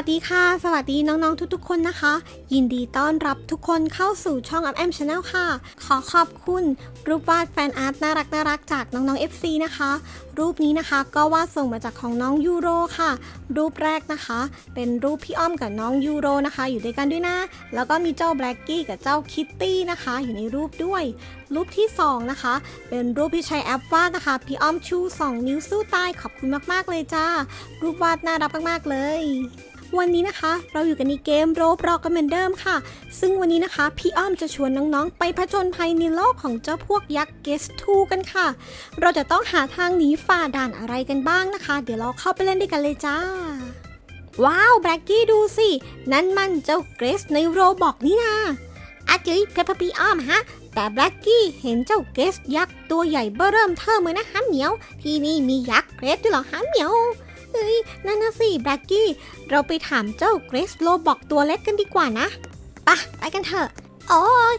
สวัสดีค่ะ สวัสดีน้องๆทุกๆคนนะคะ ยินดีต้อนรับทุกคนเข้าสู่ช่องอัพแอม Channel ค่ะ ขอขอบคุณรูปวาด fan art น่ารักน่ารักจากน้องๆ FC นะคะ รูปนี้นะคะก็วาดส่งมาจากของน้องยูโรค่ะ รูปแรกนะคะ เป็นรูปพี่อ้อมกับน้องยูโรนะคะ อยู่ด้วยกันด้วยนะ แล้วก็มีเจ้าแบล็กกี้กับเจ้าคิตตี้นะคะ อยู่ในรูปด้วย รูปที่สองนะคะ เป็นรูปที่ใช้แอปวาดนะคะ พี่อ้อมชู 2 นิ้วสู้ตายขอบคุณมากๆเลยจ้า รูปวาดน่ารักมากๆเลยวันนี้นะคะเราอยู่กันในเกม Roblox กันเหมือนเดิมค่ะ ซึ่งวันนี้นะคะพี่อ้อมจะชวนน้องๆ ไปผจญภัยในโลกของเจ้าพวกยักษ์ Guest two กันค่ะ เราจะต้องหาทางหนีฝ่าด่านอะไรกันบ้างนะคะ เดี๋ยวเราเข้าไปเล่นด้วยกันเลยจ้า ว้าวแบล็กกี้ดูสิ นั่นมันเจ้า Guest ใน Roblox นี่นาอาจุยเพปพี่อ้อมฮะ แต่แบล็กกี้เห็นเจ้าเกรสยักษ์ตัวใหญ่เบ้อเริ่มเทิมเลยนะฮัมเหมียว ที่นี่มียักษ์เกรสด้วยเหรอฮัมเหมียวเฮ้ยนั่นนะสิแบล็กกี้ เราไปถามเจ้าเกรซโลบอกตัวเล็กกันดีกว่านะปะไปกันเถอะโอ้ย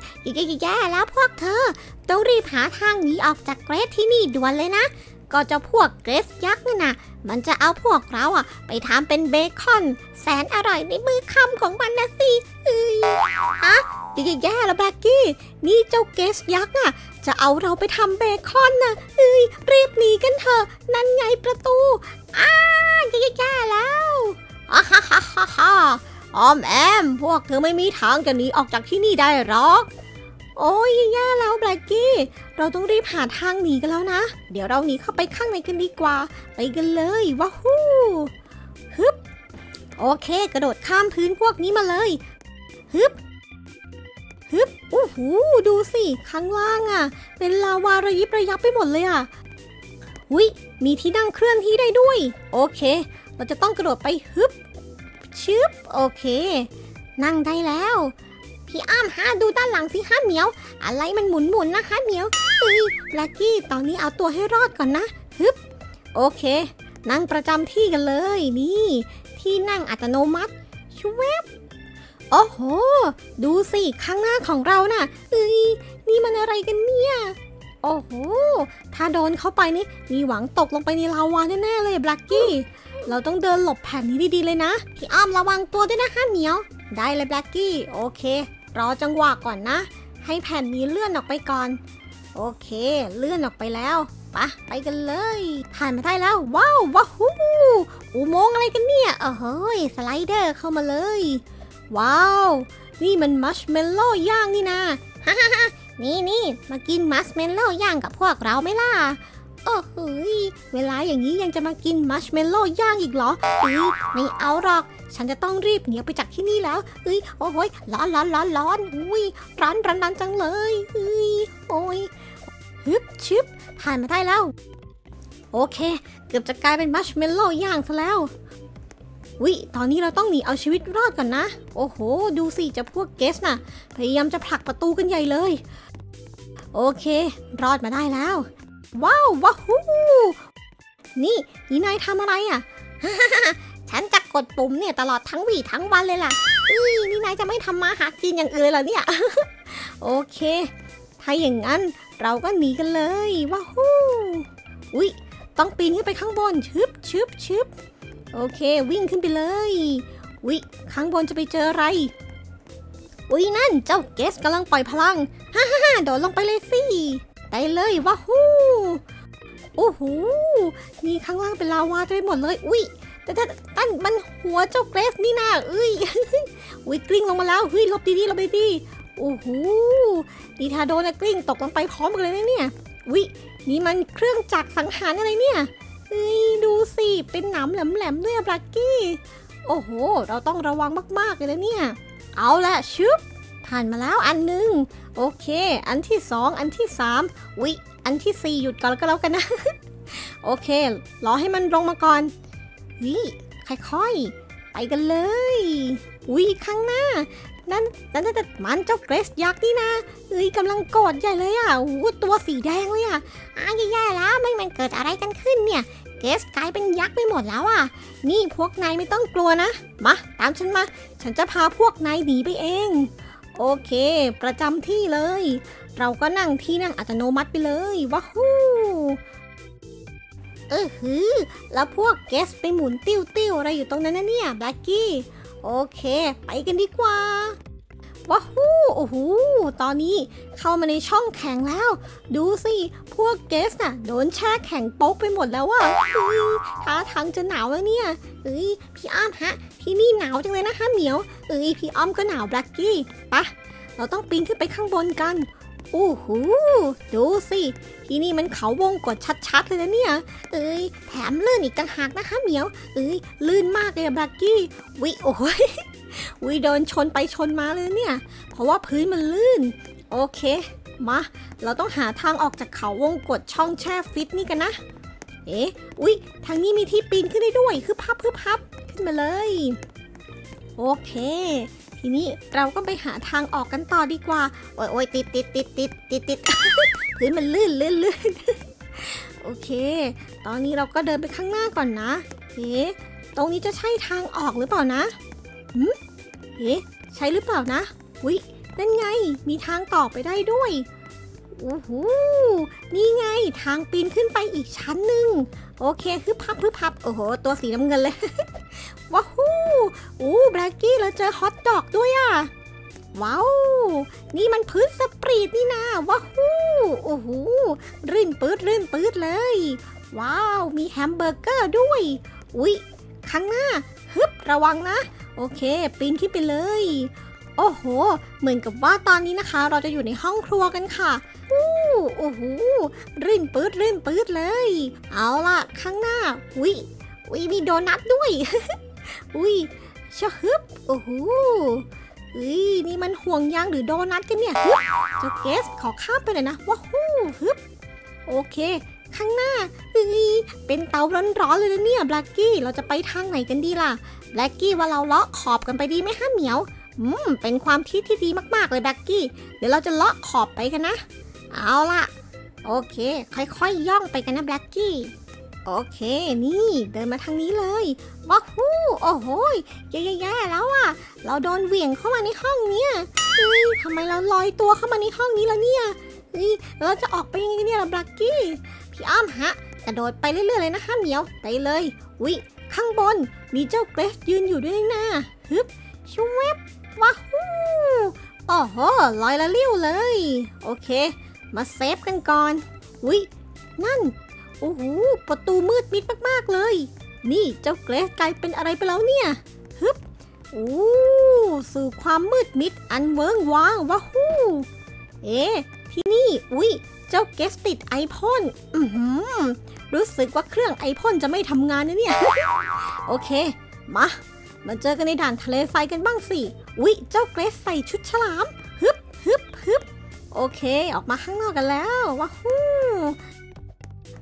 แย่แล้วพวกเธอ ต้องรีบหาทางหนีออกจากเกรซที่นี่ด่วนเลยนะ ก็เจะพวกเกรซยักษ์นี่นะมันจะเอาพวกเราอะไปทำเป็นเบคอน แสนอร่อยในมือคำของมันนะสิเอ้ยอะแย่แล้วแบล็กกี้ นี่เจ้าเกรซยักษ์อะจะเอาเราไปทำเบคอนนะเอ้ยรีบหนีกันเถอะ นั่นไงประตู อ้าแย่แล้วอ่าฮ่าฮ่าฮ่าฮ่าออมแอม พวกเธอไม่มีทางจะหนีออกจากที่นี่ได้หรอก โอ้ยแย่แล้วแบล็กกี้ เราต้องรีบหาทางหนีกันแล้วนะ เดี๋ยวเราหนีเข้าไปข้างในกันดีกว่า ไปกันเลยว้าฮู้ฮึบ โอเค กระโดดข้ามพื้นพวกนี้มาเลย ฮึบ ฮึบอู้หูดูสิ ข้างล่างอะ่ะ เป็นลาวาระยิบระยับไปหมดเลยอะ่ะอุ้ยมีที่นั่งเคลื่อนที่ได้ด้วย โอเค เราจะต้องกระโดดไปฮึบชึบ โอเค นั่งได้แล้ว พี่อ้ามฮะดูด้านหลังสิฮะเหมียว อะไรมันหมุนหมุนๆนะฮะเหมียวเฮ้ยแบล็กกี้ตอนนี้เอาตัวให้รอดก่อนนะฮึบโอเค นั่งประจำที่กันเลยนี่ ที่นั่งอัตโนมัติชวบโอ้โห ดูสิข้างหน้าของเราน่ะเอ้ยนี่มันอะไรกันเนี่ยโอ้โห ถ้าโดนเข้าไปนี่ มีหวังตกลงไปในลาวาแน่ๆเลยแบล็กกี้ เราต้องเดินหลบแผ่นนี้ดีๆเลยนะ พี่อ้อมระวังตัวด้วยนะฮะเหมียว ได้เลยแบล็กกี้ โอเค รอจังหวะก่อนนะ ให้แผ่นนี้เลื่อนออกไปก่อน โอเค เลื่อนออกไปแล้วปะไปกันเลย ผ่านมาได้แล้ว ว้าวว้าวฮู้อุโมงค์อะไรกันเนี่ยเออเฮ้ยสไลเดอร์เข้ามาเลย ว้าว นี่มันมัชเมลโล่ย่างนี่นะฮ่าฮ่านี่นี่มากินมัชเมลโล่ย่างกับพวกเราไหมล่ะ อ้โหยเวลาอย่างนี้ยังจะมากินมัชเมลโล่ย่างอีกเหรอเอ้ยไม่เอาหรอก ฉันจะต้องรีบหนีออกไปจากที่นี่แล้วเอ้ยโอ้โหยร้อนร้อนร้อนร้อนอุ้ยร้อนร้อนร้อนจังเลยเอ้ยโอ้ยฮึบชึบผ่านมาได้แล้ว โอเค เกือบจะกลายเป็นมัชเมลโล่ย่างซะแล้ววิตอนนี้เราต้องหนีเอาชีวิตรอดก่อนนะ โอ้โห ดูสิจะพวกเกสน่ะ พยายามจะผลักประตูกันใหญ่เลย โอเค รอดมาได้แล้ว ว้าวว้าวฮู้นี่นี่นายทำอะไรอะ ฉันจะกดปุ่มเนี่ยตลอดทั้งวี่ทั้งวันเลยล่ะอุ้ยนี่นายจะไม่ทำมาหากินอย่างอื่นเลยเหรอเนี่ย โอเค ถ้าอย่างนั้นเราก็หนีกันเลยว้าวฮู้อุ้ยต้องปีนขึ้นไปข้างบนชึบชึบชึบโอเค วิ่งขึ้นไปเลยวิข้างบนจะไปเจออะไรอุ้ยนั่นเจ้าเกสกำลังปล่อยพลัง ฮ่าฮ่าฮ่าโดดลงไปเลยสิ ไปเลยว้าฮู้โอ้โหนี่ข้างล่างเป็นลาวาเต็มไปหมดเลย อุ้ยแต่แต่ตั้นมันหัวเจ้าเกรสนี่นาเอ้ยอุ้ยกลิ้งลงมาแล้วเฮ้ยลบดีๆหลบดีๆโอ้โหดีทาโดนะกลิ้งตกลงไปพร้อมกันเลยนะเนี่ยวินี่มันเครื่องจักรสังหารอะไรเนี่ยเฮ้ยดูสิเป็นหนามแหลมๆด้วยอบลักกี้ โอ้โห เราต้องระวังมากๆเลยนะเนี่ย เอาละชึบผ่านมาแล้วอันหนึ่ง โอเค อันที่สองอันที่สามวิอันที่สี่หยุดก่อนก็แล้วกันนะ โอเค รอให้มันลงมาก่อนวิค่อยๆ ไปกันเลยวิข้างหน้า นั่นนั่นนั่มันเจ้าเกรสยักษ์นี่นะเฮ้ยกำลังกรธใหญ่เลยอะโอ้ตัวสีแดงเลยอะอ้าแย่ๆแล้วไม่มันเกิดอะไรกันขึ้นเนี่ย เกสกลายเป็นยักษ์ไปหมดแล้วอะ นี่พวกนายไม่ต้องกลัวนะ มา ตามฉันมา ฉันจะพาพวกนายหนีไปเอง โอเค ประจำที่เลย เราก็นั่งที่นั่งอัตโนมัติไปเลยว้าฮู้เออหือ แล้วพวกแกสไปหมุนติ้วติ้วอะไรอยู่ตรงนั้นนะเนี่ยแบล็กกี้ โอเค ไปกันดีกว่า ว้าวฮู้โอ้โหตอนนี้เข้ามาในช่องแข็งแล้ว ดูสิ พวกเกสน่ะ โดนแช่แข็งโป๊กไปหมดแล้วอะเฮ้ยท่าทางจะหนาวแล้วเนี่ยเอ้ยพี่อ้อมฮะ ที่นี่หนาวจังเลยนะคะเหมียวเอ้ยพี่อ้อมก็หนาวแบล็กกี้ปะเราต้องปีนขึ้นไปข้างบนกัน อ้โหดูสิ ที่นี่มันเขาวงกดชัดๆเลยนะเนี่ย เอ้ย แถมลื่นอีกต่างหากนะคะเหมียว เอ้ย ลื่นมากเลยแบล็กกี้ วิโอ้ยวิโดนชนไปชนมาเลยเนี่ย เพราะว่าพื้นมันลื่น โอเค มา เราต้องหาทางออกจากเขาวงกดช่องแช่ฟิตนี่กันนะ เอ๊ะ อุ๊ยทางนี้มีที่ปีนขึ้นได้ด้วย คือพับคือพับ ขึ้นมาเลย โอเค ทีนี้เราก็ไปหาทางออกกันต่อดีกว่า โอ้ยโอยติดติดติดติดติดติดพื้นมันลื่นลื่นลื่นโอเค ตอนนี้เราก็เดินไปข้างหน้าก่อนนะเอ๊ะตรงนี้จะใช่ทางออกหรือเปล่านะหืมเอ๊ะใช่หรือเปล่านะวินั่นไง มีทางต่อไปได้ด้วยโอ้โหนี่ไงทางปีนขึ้นไปอีกชั้นหนึ่งโอเคฮึบพับฮึบพับ โอ้โห ตัวสีน้ำเงินเลย ว้าวูโอู้แบล็กกี้เราเจอฮอทดอกด้วยอะ ว้าว นี่มันพื้นสปรีดนี่นะว้าวูโอ้โหรื่นปื๊ดรื่นปื๊ดเลย ว้าว มีแฮมเบอร์เกอร์ด้วย อุ๊ย ข้างหน้า ฮึบ ระวังนะ โอเค ปีนขึ้นไปเลย โอ้โห เหมือนกับว่าตอนนี้นะคะ เราจะอยู่ในห้องครัวกันค่ะอู้โอ้โห รื่นปื๊ดรื่นปื๊ดเลย เอาล่ะ ข้างหน้า อุ๊ย อุ๊ย มีโดนัทด้วย อุ๊ยชะฮึบโอ้โหอุ๊ยนี่มันห่วงยางหรือโดนัทกันเนี่ยฮึบเจ้าเกสขอข้ามไปเลยนะว้าวฮู้ฮึบโอเค ข้างหน้าเฮ้ยเป็นเตาร้อนๆเลยนะเนี่ยแบล็กกี้เราจะไปทางไหนกันดีล่ะแบล็กกี้ว่าเราเลาะขอบกันไปดีไหมฮะเหมียวอืมเป็นความคิดที่ดีมากๆเลยแบล็กกี้เดี๋ยวเราจะเลาะขอบไปกันนะ เอาล่ะ โอเค ค่อยๆย่องไปกันนะแบล็กกี้ โอเค นี่เดินมาทางนี้เลยว้าวฮู้โอ้โหแย่ๆแล้วอะ เราโดนเหวี่ยงเข้ามาในห้องเนี้ยเฮ้ยทำไมเราลอยตัวเข้ามาในห้องนี้ล่ะเนี่ยเฮ้ยเราจะออกไปยังไงเนี่ยล่ะบล็กกี้ พี่อ้อมฮะกระโดดไปเรื่อยๆเลยนะคะเหมียวไปเลยวิข้างบนมีเจ้าเกรซยืนอยู่ด้วยนะฮึบชูเวบว้าวฮู้โอ้โหลอยละเลี้ยวเลย โอเค มาเซฟกันก่อนวินั่น โอ้โห ประตูมืดมิดมากๆเลย นี่เจ้าเกรซกลายเป็นอะไรไปแล้วเนี่ย ฮึบ โอ้สู่ความมืดมิดอันเวิงว้างว้าฮู้ เอ๊ที่นี่ อุ๊ยเจ้าเกสติดไอพ่นอือหือรู้สึกว่าเครื่องไอพ่นจะไม่ทำงานนะเนี่ย โอเค มา มาเจอกันในด่านทะเลทรายกันบ้างสิ อุ๊ยเจ้าเกรซใส่ชุดฉลาม ฮึบฮึบฮึบโอเค ออกมาข้างนอกกันแล้วว้าฮู้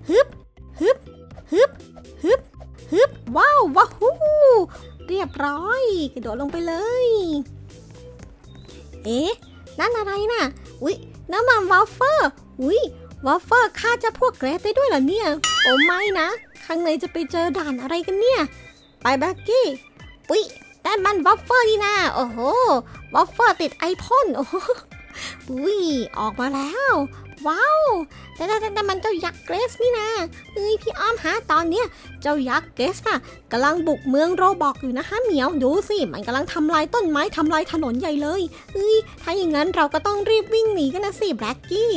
ฮึบฮึบฮึบฮึบฮึบว้าวว้าฮู้เรียบร้อย กระโดดลงไปเลย เอ๊ะ นั่นอะไรน่ะ อุ๊ย นั่นมันวอฟเฟอร์อุ๊ยวอฟเฟอร์ฆ่าเจ้าพวก Guest ได้ด้วยเหรอเนี่ย โอ้ไม่นะ ข้างในจะไปเจอด่านอะไรกันเนี่ย ไปแบล็กกี้ อุ๊ยแต่มันวอฟเฟอร์นี่นะ โอ้โห วอฟเฟอร์ติดไอพ่นโอ้โหอุ๊ย ออกมาแล้ว ว้าวแต่แต่แต่แต่มันเจ้ายักษ์เกรสนี่นะเฮ้ยพี่อ้อมหาตอนเนี้ยเจ้ายักษ์เกรสน่ะกำลังบุกเมือง Roblox อยู่นะคะเหมียวดูสิมันกำลังทำลายต้นไม้ทำลายถนนใหญ่เลยเฮ้ยถ้าอย่างนั้นเราก็ต้องรีบวิ่งหนีกันนะสิแบล็กกี้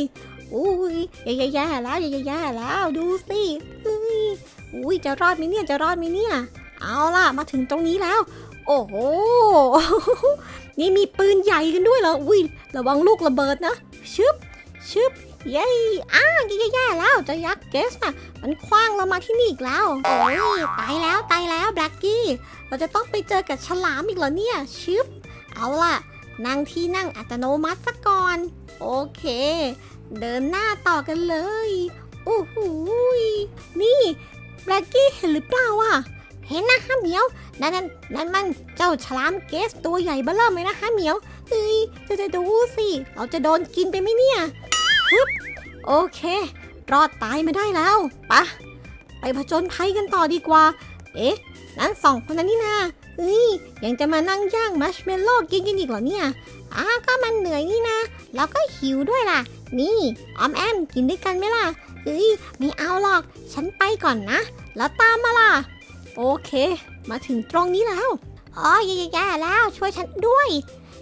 อุ้ยแย่แย่ๆแล้วแย่แย่ๆแล้วดูสิเฮ้ยอุ้ยจะรอดไหมเนี่ยจะรอดไหมเนี่ย เอาล่ะมาถึงตรงนี้แล้ว โอ้โหนี่มีปืนใหญ่กันด้วยเหรออุ้ยระวังลูกระเบิดนะชึบชึบ เย้อ้าแย่ๆแล้วจะยักษ์เกสน่ะ มันคว้างเรามาที่นี่อีกแล้ว โอ้ยตายแล้วตายแล้วแบล็กกี้ เราจะต้องไปเจอกับฉลามอีกเหรอเนี่ยชึบเอาล่ะ นั่งที่นั่งอัตโนมัติซะก่อน โอเค เดินหน้าต่อกันเลย โอ้โหยนี่แบล็กกี้เห็นหรือเปล่าอะ เห็นนะฮะเหมียว นั่นนั่นนั่นมันเจ้าฉลามเกสตัวใหญ่เบ้อเริ่มเลยนะฮะเหมียวเฮ้ยจะจะดูสิ เราจะโดนกินไปไหมเนี่ย ฮึบโอเค รอดตายมาได้แล้วปะไปผจญภัยกันต่อดีกว่า เอ๊ะนั้นสองคนนั้นนี่นาเฮ้ยยังจะมานั่งย่างมัชเมลโล่กินกันอีกเหรอเนี่ยอ้าก็มันเหนื่อยนี่นะ แล้วก็หิวด้วยล่ะ นี่ออมแอมกินด้วยกันไหมล่ะเฮ้ยไม่เอาหรอก ฉันไปก่อนนะ แล้วตามมาล่ะ โอเค มาถึงตรงนี้แล้ว อ๋อแย่ๆแล้วช่วยฉันด้วย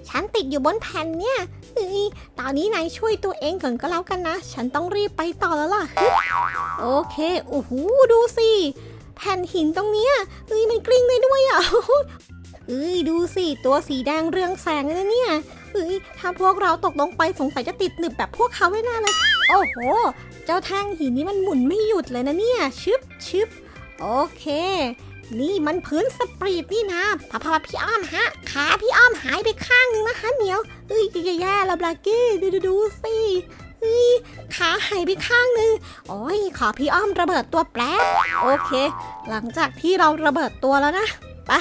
ฉันติดอยู่บนแผ่นเนี่ยเฮ้ยตอนนี้นายช่วยตัวเองก่อนก็แล้วกันนะ ฉันต้องรีบไปต่อแล้วล่ะ โอเค โอ้โห ดูสิ แผ่นหินตรงเนี้ยเฮ้ยมันกลิ้งได้ด้วยอะเอ้ยดูสิตัวสีแดงเรืองแสงเลยนะเนี่ยเฮ้ยถ้าพวกเราตกลงไปสงสัยจะติดหนึบแบบพวกเขาแน่เลย โอ้โห เจ้าแท่งหินนี้มันหมุนไม่หยุดเลยนะเนี่ย ชึบชึบโอเค นี่มันพื้นสปรีดนี่นะพาพาพี่อ้อมฮะ ขาพี่อ้อมหายไปข้างนึงนะคะเหมียวเอ้ยแย่ๆแล้วบลากี้ดูดูดูสิเฮ้ยขาหายไปข้างนึง โอ้ยขอพี่อ้อมระเบิดตัวแป๊บโอเค หลังจากที่เราระเบิดตัวแล้วนะไป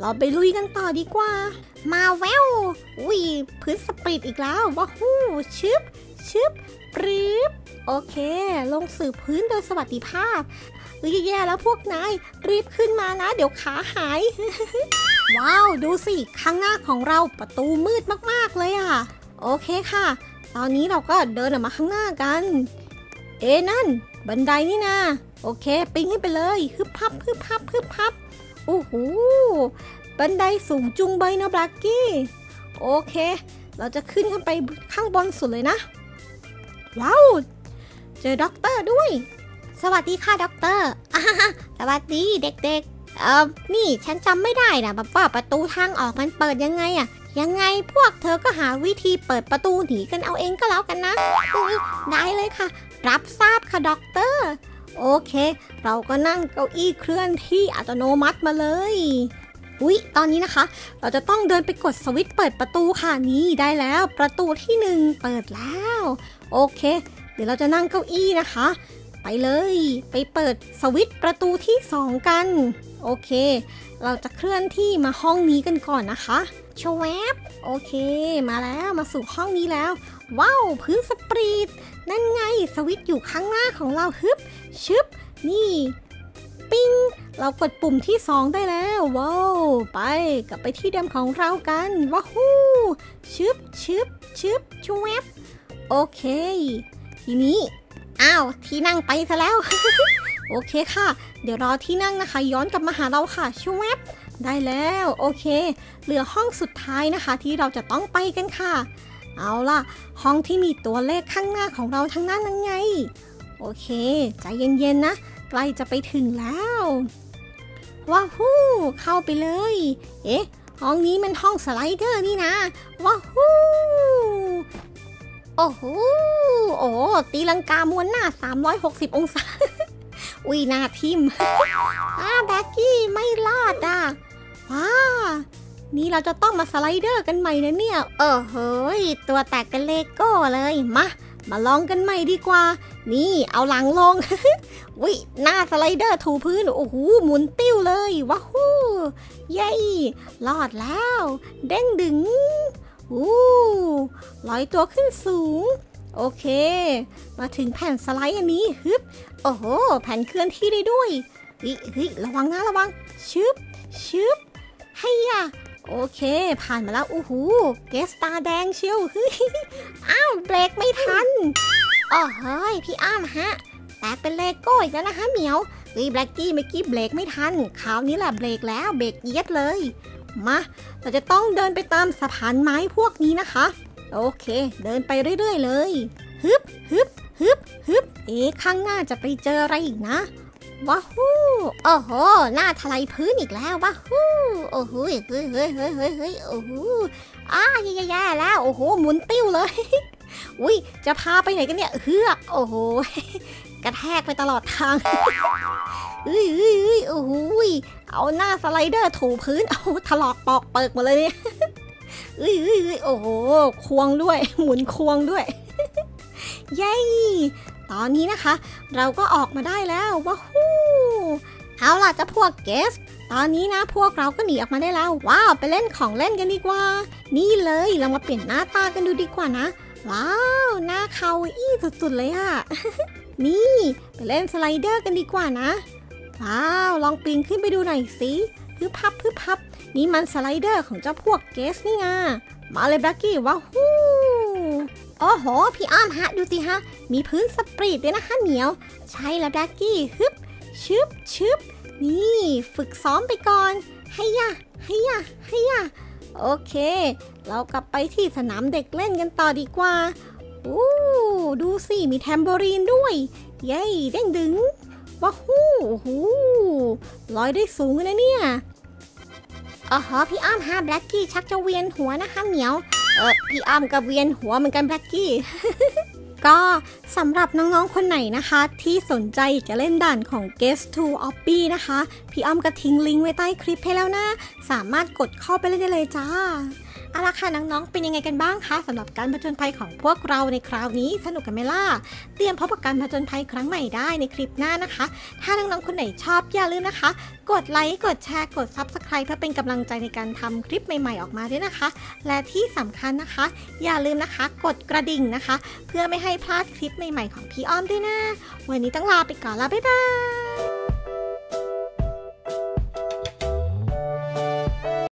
เราไปลุยกันต่อดีกว่า มาแววอุ้ยพื้นสปริดอีกแล้วว้าฮู้ชึบชึบปรึบโอเค ลงสู่พื้นโดยสวัสดิภาพ เฮ้ยแย่แล้วพวกนายรีบขึ้นมานะ เดี๋ยวขาหาย ว้าว ดูสิ ข้างหน้าของเราประตูมืดมากๆเลยอะโอเคค่ะ ตอนนี้เราก็เดินออกมาข้างหน้ากัน เอ๊นั่น บันไดนี่นะ โอเคปิ้งให้ไปเลยฮึบพับฮึบพับฮึบพับโอ้โหบันไดสูงจุงเบนะแบล็กกี้โอเค เราจะขึ้นขึ้นไปข้างบนสุดเลยนะ ว้าว เจอด็อกเตอร์ด้วย สวัสดีค่ะด็อกเตอร์สวัสดีเด็กๆ เออนี่ฉันจำไม่ได้นะแบบว่าประตูทางออกมันเปิดยังไงอะยังไงพวกเธอก็หาวิธีเปิดประตูหนีกันเอาเองก็แล้วกันนะ ได้เลยค่ะ รับทราบค่ะด็อกเตอร์ โอเค เราก็นั่งเก้าอี้เคลื่อนที่อัตโนมัติมาเลย อุ๊ย ตอนนี้นะคะ เราจะต้องเดินไปกดสวิตช์เปิดประตูค่ะนี่ได้แล้ว ประตูที่หนึ่งเปิดแล้ว โอเค เดี๋ยวเราจะนั่งเก้าอี้นะคะ ไปเลย ไปเปิดสวิตช์ประตูที่สองกัน โอเค เราจะเคลื่อนที่มาห้องนี้กันก่อนนะคะชวบโอเค มาแล้วมาสู่ห้องนี้แล้ว ว้าว พื้นสปรีด นั่นไงสวิตช์อยู่ข้างหน้าของเราฮึบ ชึบ นี่ ปิ้ง เรากดปุ่มที่ 2 ได้แล้ว ว้าว ไปกลับไปที่เดิมของเรากันว้าฮู้ชึบชึบชึบชวบโอเค ทีนี้ อ้าว ที่นั่งไปซะแล้ว โอเคค่ะ เดี๋ยวรอที่นั่งนะคะ ย้อนกลับมาหาเราค่ะชูแวบได้แล้วโอเค เหลือห้องสุดท้ายนะคะ ที่เราจะต้องไปกันค่ะ เอาล่ะ ห้องที่มีตัวเลขข้างหน้าของเราทั้งนั้นนั่นไง โอเค ใจเย็นๆนะ ใกล้จะไปถึงแล้วว้าวฮู้เข้าไปเลย เอ๊ะ ห้องนี้มันห้องสไลเดอร์นี่นะว้าวฮู้ โอ้โห โอ้ตีลังกาม้วนหน้า 360 องศา อุ้ยหน้าทิ่มอ้าแบล็กกี้ไม่รอดอะว้า นี่เราจะต้องมาสไลเดอร์กันใหม่นะเนี่ย เออเฮ้ย ตัวแตกกันเลโก้เลย มา มาลองกันใหม่ดีกว่า นี่เอาหลังลง วิหน้าสไลเดอร์ถูพื้น โอ้โห หมุนติ้วเลย ว้าวฮู้เย้รอดแล้ว เด้งดึง อู้ลอยตัวขึ้นสูง โอเค มาถึงแผ่นสไลด์อันนี้ฮึบโอ้โห แผ่นเคลื่อนที่ได้ด้วยเฮ้ยเฮ้ยระวังนะระวัง ชึบ ชึบให้ยะโอเค ผ่านมาแล้วโอ้โหเกสตาแดงเชียวเฮ้ยอ้าว เบรกไม่ทันโอ้เฮ้ย พี่อ้ามฮะ แตกเป็นเลโก้อีกแล้วนะคะเหมียวเฮ้ยแบล็กกี้เมื่อกี้เบรกไม่ทัน คราวนี้แหละเบรกแล้ว เบรกเอียดเลย มา เราจะต้องเดินไปตามสะพานไม้พวกนี้นะคะ โอเค เดินไปเรื่อย ๆ เลยฮึบฮึบฮึบฮึบเอ๊ะข้างหน้าจะไปเจออะไรอีกนะว้าฮู้โอ้โห หน้าทลายพื้นอีกแล้วว้าฮู้โอ้โหเฮ้ยเฮ้ยเฮ้ยเฮ้ยเฮ้ยโอ้โหอ้าแย่แล้วโอ้โหหมุนติ้วเลยอุ้ยจะพาไปไหนกันเนี่ยเฮือกโอ้โห กระแทกไปตลอดทางเอ้ยเอ้ยเอ้ยโอ้โหเอาหน้าสไลเดอร์ถูพื้น เอาถลอกปอกเปิกหมาเลยเนี่ยเอ้ยเอ้ยเอ้ยโอ้โห ควงด้วย หมุนควงด้วย เย้ ตอนนี้นะคะ เราก็ออกมาได้แล้ว ว้าฮู้เอาล่ะเจ้าพวก Guest ตอนนี้นะพวกเราก็หนีออกมาได้แล้ว ว้าว ไปเล่นของเล่นกันดีกว่า นี่เลยเรามาเปลี่ยนหน้าตากันดูดีกว่านะ ว้าว หน้าเขาอี้สุดๆเลยอะ นี่ ไปเล่นสไลเดอร์กันดีกว่านะ ว้าว ลองปีนขึ้นไปดูหน่อยสิพึบพับพึบพับ นี่มันสไลเดอร์ของเจ้าพวก Guest นี่ไงมาเลยแบล็กกี้ว้าวฮู้โอ้โห พี่อ้อมฮะ ดูสิฮะ มีพื้น speed ด้วยนะคะเหมียว ใช่แล้วแบล็กกี้ฮึบชึบชึบนี่ฝึกซ้อมไปก่อนให้ยะให้ยะให้ยะโอเค เรากลับไปที่สนามเด็กเล่นกันต่อดีกว่า โอ้ดูสิมีแทมโบรีนด้วย เย้เด้งดึงว้าวฮู้หูลอยได้สูงเลยนะเนี่ยอ๋อฮพี่อ้อมฮะแบล็กกี้ชักจะเวียนหัวนะคะเหมียว เออพี่อ้อมกับเวียนหัวเหมือนกันแบล็กกี้ก็สำหรับน้องๆ คนไหนนะคะ ที่สนใจจะเล่นด่านของ Guest to o b b y นะคะ พี่อ้อมก็ทิ้งลิงก์ไว้ใต้คลิปให้แล้วนะ สามารถกดเข้าไปเล่นได้เลยจ้า เอาละค่ะน้องๆ เป็นยังไงกันบ้างคะสำหรับการผจญภัยของพวกเราในคราวนี้สนุกกันไหมล่ะ เตรียมพบกับการผจญภัยครั้งใหม่ได้ในคลิปหน้านะคะ ถ้าน้องๆ คนไหนชอบอย่าลืมนะคะ กดไลค์ กดแชร์ กด Subscribe เพื่อเป็นกำลังใจในการทำคลิปใหม่ๆ ออกมาด้วยนะคะ และที่สำคัญนะคะ อย่าลืมนะคะ กดกระดิ่งนะคะ เพื่อไม่ให้พลาดคลิปใหม่ๆ ของพี่อ้อมด้วยนะ วันนี้ต้องลาไปก่อนล้วบ๊ายบาย